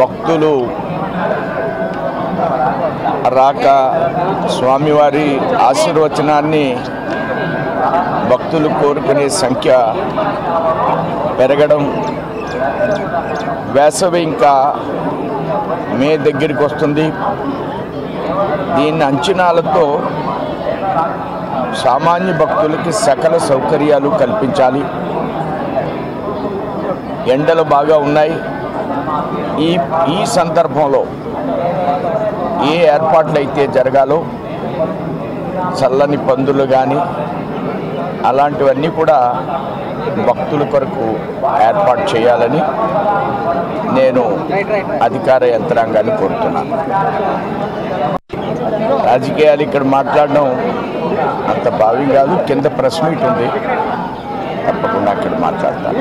భక్తులు రాక స్వామివారి ఆశీర్వచనాన్ని భక్తులు కోరుకునే సంఖ్య పెరగడం వేసవి ఇంకా మే దగ్గరికి వస్తుంది. దీని అంచనాలతో సామాన్య భక్తులకి సకల సౌకర్యాలు కల్పించాలి. ఎండలు బాగా ఉన్నాయి. ఈ ఈ సందర్భంలో ఏ ఏర్పాట్లు అయితే జరగాలో చల్లని పందులు కానీ అలాంటివన్నీ కూడా భక్తుల కొరకు ఏర్పాటు చేయాలని నేను అధికార యంత్రాంగాన్ని కోరుతున్నాను. రాజకీయాలు ఇక్కడ మాట్లాడడం అంత భావ్యం కాదు. కింద ప్రెస్ మీట్ ఉంది. తప్పకుండా అక్కడ మాట్లాడతాను.